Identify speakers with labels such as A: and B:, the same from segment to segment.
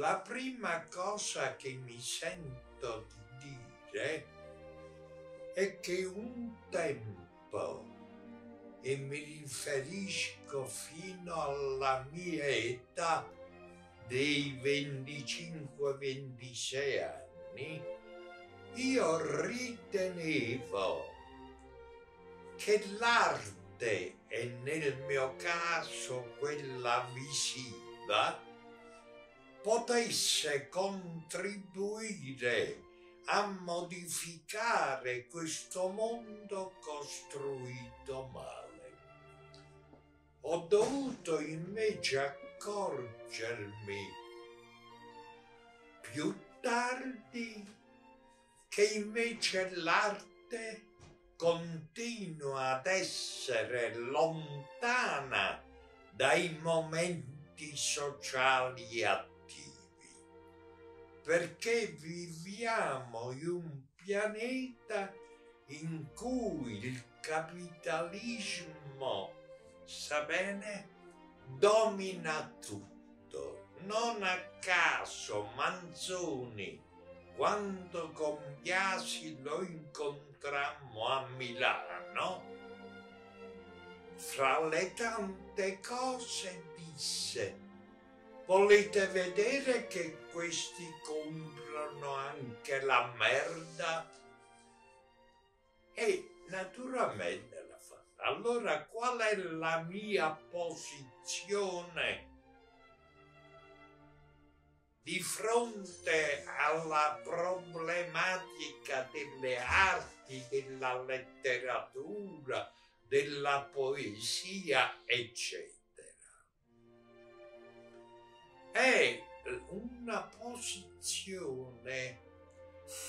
A: la prima cosa che mi sento di dire è che un tempo, e mi riferisco fino alla mia età dei 25-26 anni, io ritenevo che l'arte, e nel mio caso quella visiva, potesse contribuire a modificare questo mondo costruito male. Ho dovuto invece accorgermi più tardi che invece l'arte continua ad essere lontana dai momenti sociali attivi perché viviamo in un pianeta in cui il capitalismo, sa bene, domina tutto. Non a caso Manzoni, quando con Biasi lo incontrammo a Milano, fra le tante cose disse Volete vedere che questi comprano anche la merda? E naturalmente la fa. Allora qual è la mia posizione di fronte alla problematica delle arti, della letteratura, della poesia, eccetera? È una posizione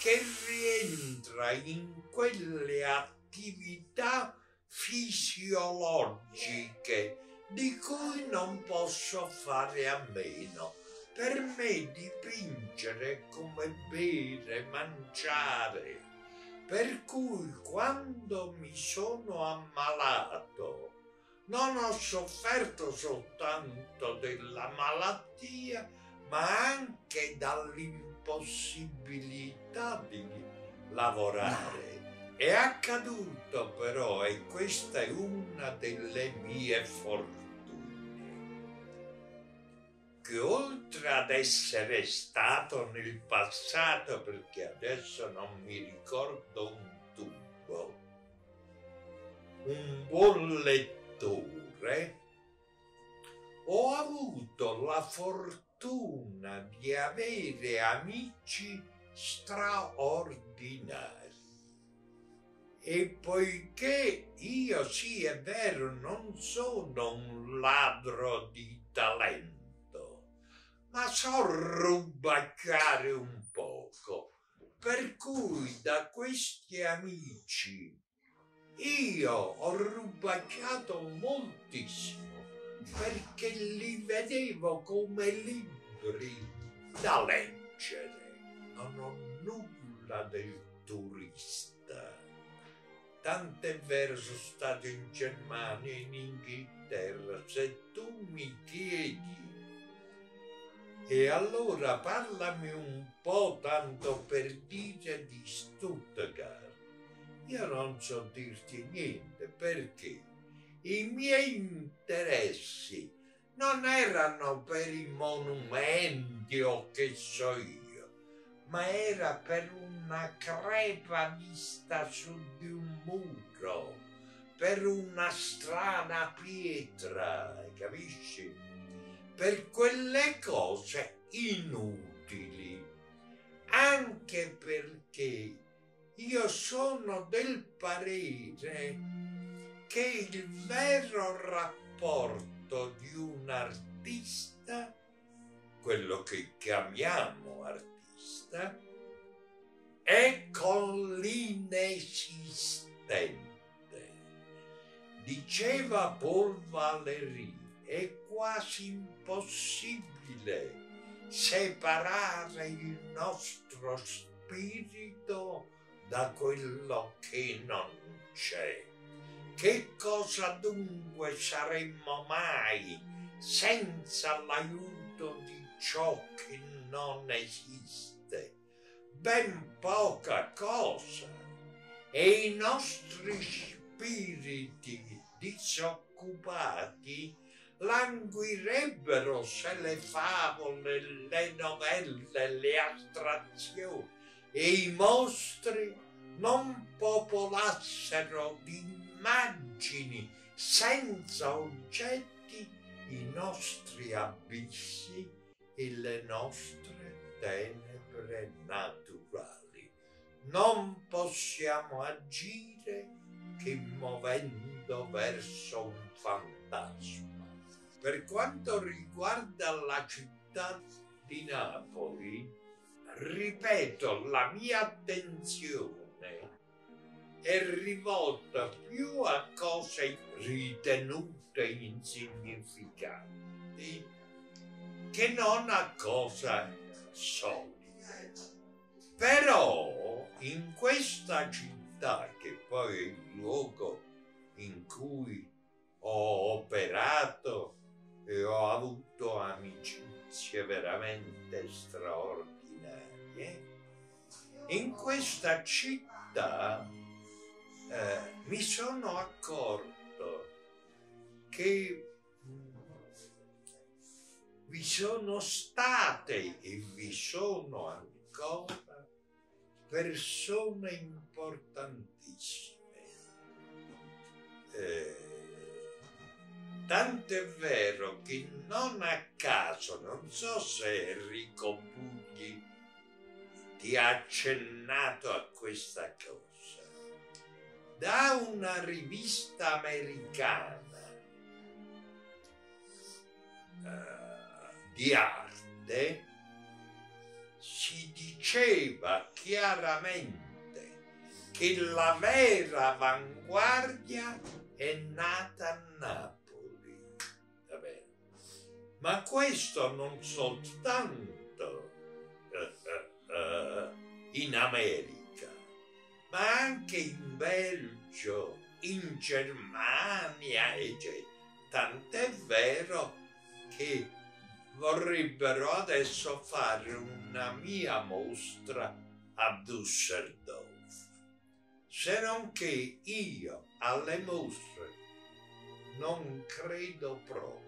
A: che rientra in quelle attività fisiologiche di cui non posso fare a meno. Per me dipingere come bere, mangiare. Per cui quando mi sono ammalato non ho sofferto soltanto della malattia, ma anche dall'impossibilità di lavorare. È accaduto però, e questa è una delle mie fortune, che oltre ad essere stato nel passato, perché adesso non mi ricordo un tubo, un buon lettore, lettore, ho avuto la fortuna di avere amici straordinari. E poiché io, sì è vero, non sono un ladro di talento, ma so rubacchiare un poco, per cui da questi amici io ho rubacchiato moltissimo perché li vedevo come libri da leggere. Non ho nulla del turista. Tant'è vero sono stato in Germania, in Inghilterra. Se tu mi chiedi e allora parlami un po' tanto per dire di Stuttgart io non so dirti niente perché i miei interessi non erano per i monumenti o che so io, ma era per una crepa vista su di un muro, per una strana pietra, capisci? Per quelle cose inutili, anche perché io sono del parere che il vero rapporto di un artista, quello che chiamiamo artista, è con l'inesistente. Diceva Paul Valéry, è quasi impossibile separare il nostro spirito da quello che non c'è. Che cosa dunque saremmo mai senza l'aiuto di ciò che non esiste, ben poca cosa, e i nostri spiriti disoccupati languirebbero se le favole, le novelle, le astrazioni e i mostri non popolassero di immagini senza oggetti i nostri abissi e le nostre tenebre naturali. Non possiamo agire che muovendo verso un fantasma. Per quanto riguarda la città di Napoli, ripeto, la mia attenzione è rivolta più a cose ritenute insignificanti che non a cose solide. Però in questa città, che poi è il luogo in cui ho operato e ho avuto amicizie veramente straordinarie, in questa città eh, mi sono accorto che mm, vi sono state e vi sono ancora persone importantissime. Eh, tant'è vero che non a caso, non so se Enrico Pugli ti ha accennato a questa cosa da una rivista americana uh, di arte si diceva chiaramente che la vera avanguardia è nata a Napoli. Ma questo non soltanto in America ma anche in Belgio, in Germania, eccetera. Tant'è vero che vorrebbero adesso fare una mia mostra a Düsseldorf. Se non che io alle mostre non credo proprio.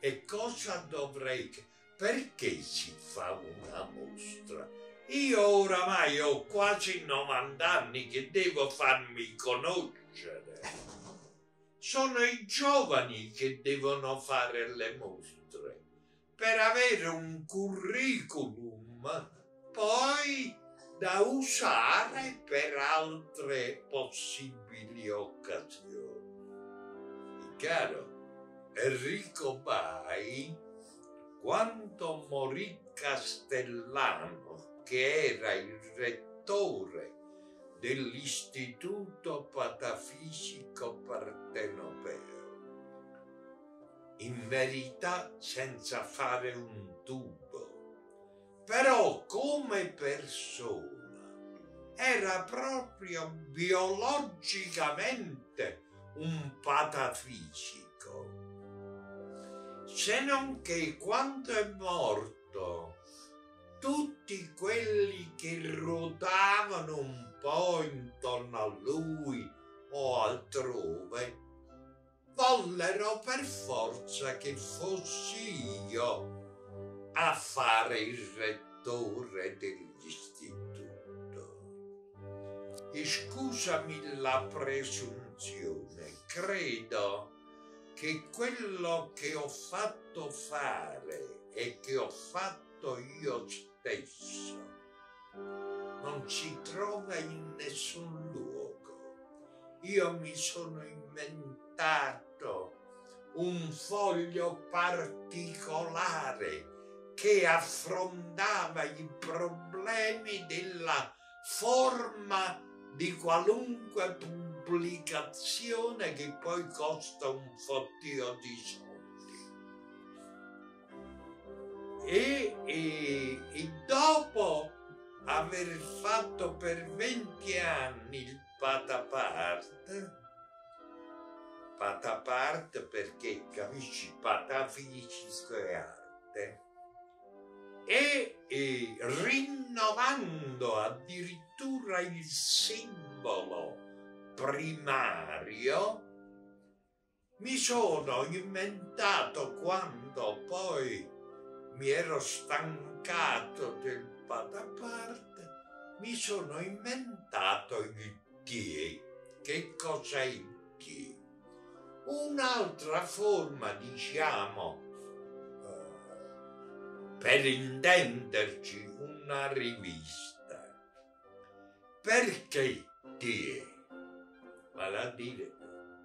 A: E cosa dovrei... Perché si fa una mostra? Io oramai ho quasi 90 anni che devo farmi conoscere. Sono i giovani che devono fare le mostre per avere un curriculum poi da usare per altre possibili occasioni. È chiaro? Enrico Bai, quando morì Castellano, che era il rettore dell'Istituto Patafisico Partenopeo. In verità senza fare un tubo, però come persona era proprio biologicamente un patafisico. Se non che quando è morto tutti quelli che ruotavano un po' intorno a lui o altrove vollero per forza che fossi io a fare il rettore dell'istituto. E scusami la presunzione, credo che quello che ho fatto fare e che ho fatto io stesso spesso non si trova in nessun luogo. Io mi sono inventato un foglio particolare che affrontava i problemi della forma di qualunque pubblicazione che poi costa un fottio di soldi. E, e, e dopo aver fatto per 20 anni il patapart, patapart perché capisci patafisico e arte, e, e rinnovando addirittura il simbolo primario, mi sono inventato quando poi mi ero stancato del pataparte, mi sono inventato il die. Che cos'è il die? Un'altra forma, diciamo, eh, per intenderci, una rivista. Perché die? Vale a dire,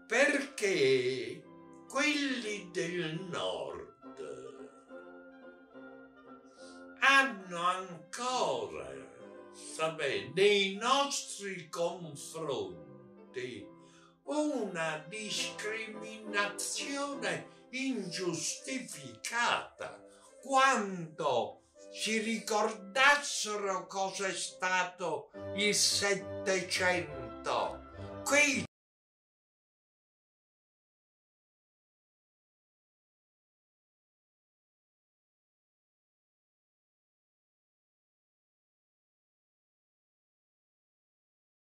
A: perché quelli del nord hanno ancora, sapete, nei nostri confronti una discriminazione ingiustificata quando si ricordassero cosa è stato il Settecento. Qui